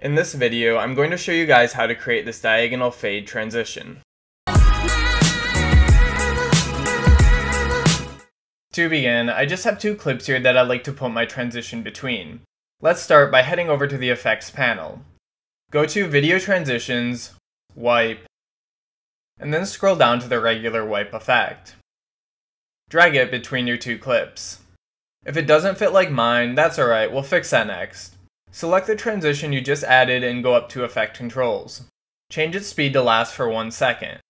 In this video, I'm going to show you guys how to create this diagonal fade transition. To begin, I just have two clips here that I'd like to put my transition between. Let's start by heading over to the Effects panel. Go to Video Transitions, Wipe, and then scroll down to the regular wipe effect. Drag it between your two clips. If it doesn't fit like mine, that's alright, we'll fix that next. Select the transition you just added and go up to Effect Controls. Change its speed to last for 1 second.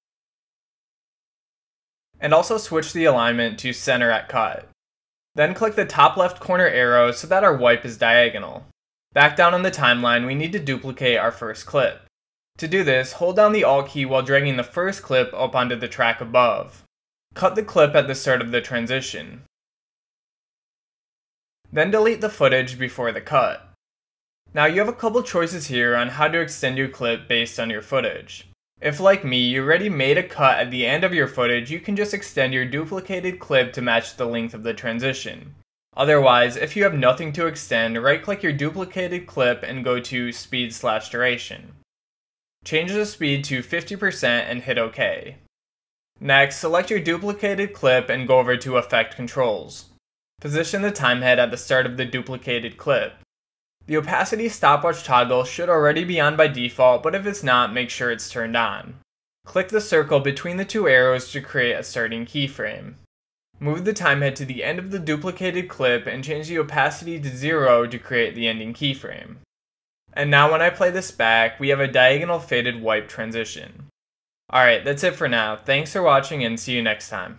And also switch the alignment to center at cut. Then click the top left corner arrow so that our wipe is diagonal. Back down on the timeline, we need to duplicate our first clip. To do this, hold down the Alt key while dragging the first clip up onto the track above. Cut the clip at the start of the transition. Then delete the footage before the cut. Now you have a couple choices here on how to extend your clip based on your footage. If like me, you already made a cut at the end of your footage, you can just extend your duplicated clip to match the length of the transition. Otherwise, if you have nothing to extend, right click your duplicated clip and go to speed slash duration. Change the speed to 50% and hit OK. Next, select your duplicated clip and go over to Effect Controls. Position the time head at the start of the duplicated clip. The opacity stopwatch toggle should already be on by default, but if it's not, make sure it's turned on. Click the circle between the two arrows to create a starting keyframe. Move the time head to the end of the duplicated clip and change the opacity to 0 to create the ending keyframe. And now when I play this back, we have a diagonal faded wipe transition. Alright, that's it for now. Thanks for watching and see you next time.